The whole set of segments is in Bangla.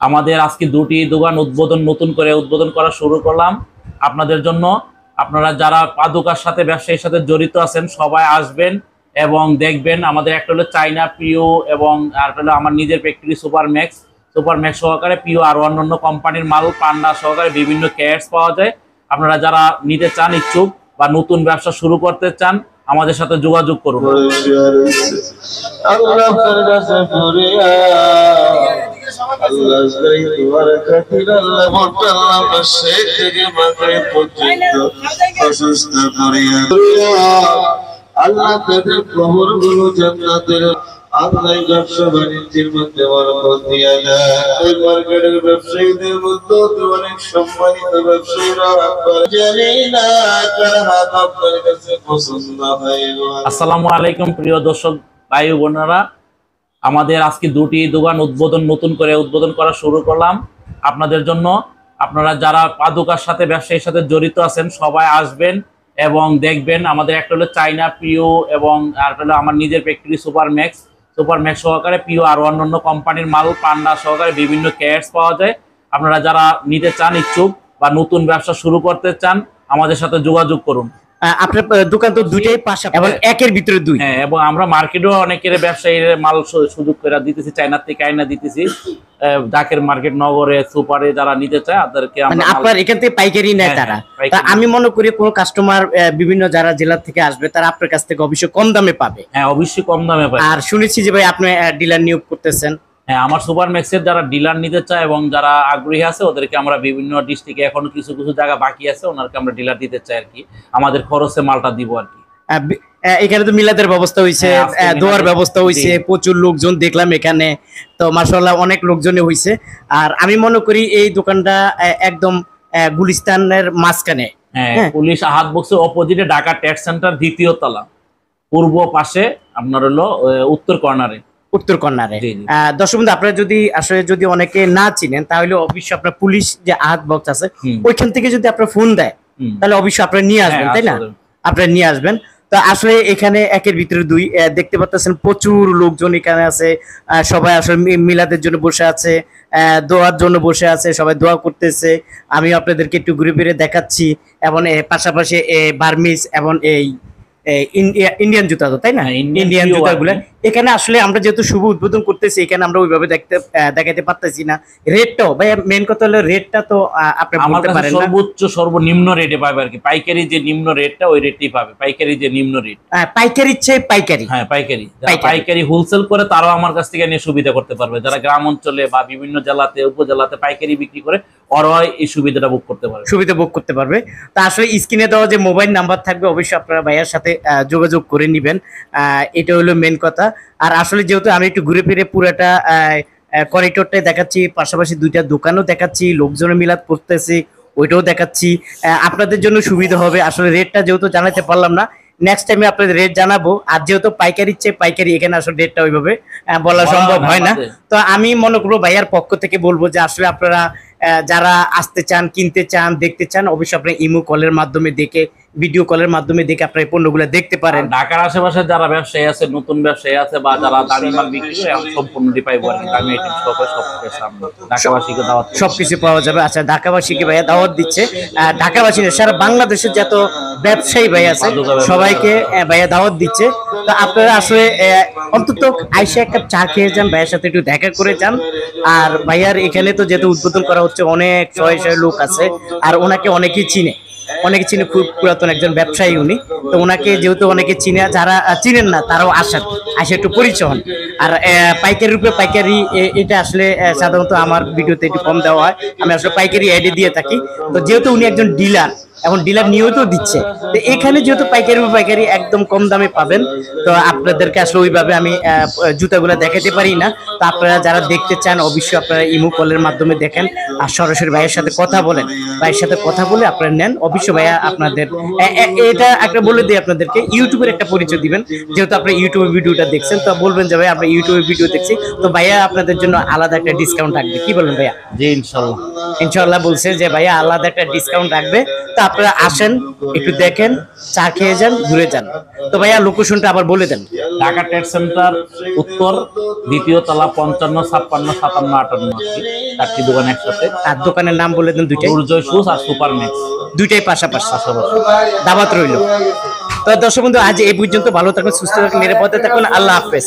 আমাদের আজকে দুটি দোকান উদ্বোধন, নতুন করে উদ্বোধন করা শুরু করলাম। আপনাদের জন্য আপনারা যারা পাদুকার সাথে, ব্যবসায়ীর সাথে জড়িত আছেন, সবাই আসবেন এবং দেখবেন আমাদের একটা হলো চাইনা পিও এবং আর হলো আমার নিজের factory super max. Super max সহকারে পিও আর অন্যান্য কোম্পানির মাল পান্ডা সহকারে বিভিন্ন ক্যাটস পাওয়া যায়। আপনারা যারা নিতে চান, ইচ্ছুক বা নতুন ব্যবসা শুরু করতে চান, আমাদের সাথে যোগাযোগ করুন। গুলো ব্যবসা বাণিজ্যের মধ্যে আসসালামু আলাইকুম প্রিয় দর্শক ভাই বোনেরা। আমাদের আজকে দুটি দোকান উদ্বোধন, নতুন করে উদ্বোধন করা শুরু করলাম। আপনাদের জন্য আপনারা যারা পাদুকার সাথে, ব্যবসায়ীর সাথে জড়িত আছেন, সবাই আসবেন এবং দেখবেন আমাদের একটা হলো চাইনা পিও এবং আর হলো আমার নিজের factory super max super max সহকারে পিও আর অন্যান্য কোম্পানির মাল, পান্ডা সহকারে বিভিন্ন ক্যাটস পাওয়া যায়। আপনারা যারা নিতে চান, ইচ্ছুক বা নতুন ব্যবসা শুরু করতে চান, আমাদের সাথে যোগাযোগ করুন। আপনার দোকান তো দুইটাই পাশে এবং একের ভিতরে দুই। হ্যাঁ এবং আমরা মার্কেটেও অনেকের ব্যবসায়ীর মাল সুযোগ করে দিতেছি চাইনার থেকে আইনা দিতেছি। ডাকের মার্কেট নগরে সুপারে যারা নিতে চায় তাদেরকে মানে আপনার এখান থেকে পাইকারি নেয় হ্যাঁ, তারা। হ্যাঁ, আমি মনে করি কোনো কাস্টমার বিভিন্ন যারা জেলা থেকে আসবে তারা আপনার কাছ থেকে অবশ্যই কম দামে পাবে। হ্যাঁ অবশ্যই কম দামে পাবে। আর শুনেছি যে ভাই আপনি ডিলার নিয়োগ করতেছেন। হ্যাঁ আমার সুপার ম্যাক্সের যারা ডিলার নিতে চায় এবং যারা আগ্রহী আছে ওদেরকে আমরা বিভিন্ন ডিস্ট্রিক্টে এখনও কিছু কিছু জায়গা বাকি আছে ওনারকে আমরা ডিলার দিতে চাই আর কি আমাদের খরচে মালটা দিব আর কি এখানে তো মিলাদের ব্যবস্থা হয়েছে হ্যাঁ, দোয়ার ব্যবস্থা হয়েছে প্রচুর লোকজন দেখলাম এখানে। তো মার্শাল্লাহ অনেক লোকজনে হয়েছে আর আমি মনে করি এই দোকানটা একদম গুলিস্তানের মাঝখানে। হ্যাঁ হ্যাঁ। পুলিশ আহাত বক্সের অপোজিটে ঢাকা ট্যাক্স সেন্টার দ্বিতীয় তলা। পূর্ব পাশে আপনার হলো উত্তর কর্নারে উত্তর কন্যারে দর্শক বন্ধু আপনারা যদি আসলে যদি অনেকে না চিনেন তাহলে অবশ্যই আপনার পুলিশ যে আহাত বক্স আছে ওইখান থেকে যদি আপনার ফোন দেয়। তাহলে অবশ্যই আপনারা নিয়ে আসবেন হ্যাঁ, তাই না। আপনারা নিয়ে আসবেন। তো আসলে এখানে একের ভিতরে দুই দেখতে পাচ্ছেন প্রচুর লোকজন এখানে আছে সবাই আসলে মিলাদের জন্য বসে আছে দোয়ার জন্য বসে আছে সবাই দোয়া করতেছে। আমি আপনাদেরকে একটু ঘুরে ফিরে দেখাচ্ছি এবং পাশাপাশি বার্মিস এবং এই ইন্ডিয়ান জুতা তো তাই না? হ্যাঁ, ইন্ডিয়ান জুতাগুলো। এখানে আসলে আমরা যেহেতু শুভ উদ্বোধন করতেছি এখানে আমরা ওইভাবে দেখতে দেখাতে পারতেছি না। রেটটাও ভাই মেন কথা হলো রেটটা তো আপনি বলতে পারেন না। সর্বোচ্চ সর্বনিম্ন রেটে পাবে আর কি। পাইকারি যে নিম্ন রেটটা ওই রেটই পাবে। পাইকারি যে নিম্ন রেট আহ, পাইকারি চেয়ে পাইকারি। হ্যাঁ পাইকারি। যারা পাইকারি। পাইকারি হোলসেল করে তারাও আমার কাছ থেকে নিয়ে সুবিধা করতে পারবে। যারা গ্রাম অঞ্চলে বা বিভিন্ন জেলাতে উপজেলাতে পাইকারি বিক্রি করে ওরাও এই সুবিধাটা বুক করতে পারবে। সুবিধা ভোগ করতে পারবে। তা আসলে স্ক্রিনে দেওয়া যে মোবাইল নাম্বার থাকবে অবশ্যই আপনারা ভাইয়ার সাথে যোগাযোগ করে নেবেন। এটা হলো মেন কথা। আর আসলে যেহেতু আমি একটু ঘুরে ফিরে পুরাটা করিডোরটাই দেখাচ্ছি পাশাপাশি দুইটা দোকানও দেখাচ্ছি লোকজনের মিলাদ করতেছি ওইটাও দেখাচ্ছি। আপনাদের জন্য সুবিধা হবে। আসলে রেটটা যেহেতু জানাতে পারলাম না নেক্সট টাইমে আপনাদের রেট জানাব। আর যেহেতু পাইকারি চেয়ে পাইকারি এখানে আসলে রেটটা ওইভাবে বলা সম্ভব হয় না। তো আমি মনে করব ভাইয়ার পক্ষ থেকে বলব যে আসলে আপনারা যারা আসতে চান কিনতে চান দেখতে চান অবশ্যই আপনি ইমো কলের মাধ্যমে দেখে ভিডিও কলের মাধ্যমে দেখে আপনার এই পণ্যগুলো দেখতে পারেন। ঢাকার আশেপাশে যারা ব্যবসায়ী আছে নতুন ব্যবসায়ী আছে বা যারা দামি মাল বিক্রি করে সম্পূর্ণটি পাইবো আর কি। দামি আইটেম সব ঢাকাবাসীকে দাওয়াত। সবকিছু পাওয়া যাবে। আচ্ছা ঢাকাবাসীকে ভাইয়া দাওয়াত দিচ্ছে। ঢাকাবাসী সারা বাংলাদেশের যত ব্যবসায়ী ভাই আছে সবাইকে ভাইয়া দাওয়াত দিচ্ছে। তো আপনারা আসলে অন্তত আইসা এক কাপ চা খেয়ে যান ভাইয়ের সাথে একটু দেখা করে যান। আর ভাইয়ার এখানে তো যেহেতু উদ্বোধন করা হচ্ছে অনেক ছয় ছয় লোক আছে আর ওনাকে অনেকেই চিনে। অনেকে চিনে, খুব পুরাতন একজন ব্যবসায়ী উনি। তো ওনাকে যেহেতু অনেকে চিনে, যারা চিনেন না, তারাও আসেন। আসে একটু পরিচয় হন। আর পাইকারি রূপে পাইকারি এটা আসলে সাধারণত আমার ভিডিওতে একটু কম দেওয়া হয়। আমি আসলে পাইকারি অ্যাডে দিয়ে থাকি। তো যেহেতু উনি একজন ডিলার এখন ডিলার নিয়েও দিচ্ছে। তো এখানে যেহেতু পাইকারি পাইকারি একদম কম দামে পাবেন, তো আপনাদেরকে আসলে ওইভাবে আমি জুতাগুলো দেখাতে পারি না। তো আপনারা যারা দেখতে চান, অবশ্যই আপনারা ইমো কলের মাধ্যমে দেখেন। আর সরাসরি ভাইয়ের সাথে কথা বলেন। ভাইয়ের সাথে কথা বলে আপনারা নেন। অবশ্যই ভাইয়া আপনাদের এটা একটা বলে দিই আপনাদেরকে, ইউটিউবের একটা পরিচয় দিবেন। যেহেতু আপনি ইউটিউবে ভিডিওটা দেখছেন, তো বলবেন যে ভাই আমরা ইউটিউবে ভিডিও দেখছি। তো ভাইয়া আপনাদের জন্য আলাদা একটা ডিসকাউন্ট থাকবে। কি বলেন ভাইয়া? জি, ইনশাল্লাহ। ইনশাল্লাহ বলছে যে ভাইয়া আলাদা একটা ডিসকাউন্ট রাখবে। তো আপনারা আসেন একটু দেখেন চা খেয়ে যান ঘুরে যান। তো ভাইয়া লোকেশনটা আবার বলে দেন। ঢাকা ট্রেড সেন্টার উত্তর দ্বিতীয় তলা পঞ্চান্ন ছাপ্পান্ন সাতান্ন আটান্ন চারটি দোকান একসাথে। আর দোকানের নাম বলে দেন দুইটাই। দুর্জয় শুজ আর সুপার ম্যাক্স। দুইটাই পাশাপাশি। দাবাত রইল। তো দর্শক বন্ধু আজ এই পর্যন্ত ভালো থাকুন সুস্থ থাকুন নিরাপদে থাকুন। আল্লাহ হাফেজ।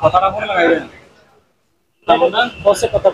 কথাটা কোন লাগাইবেন বসে কথা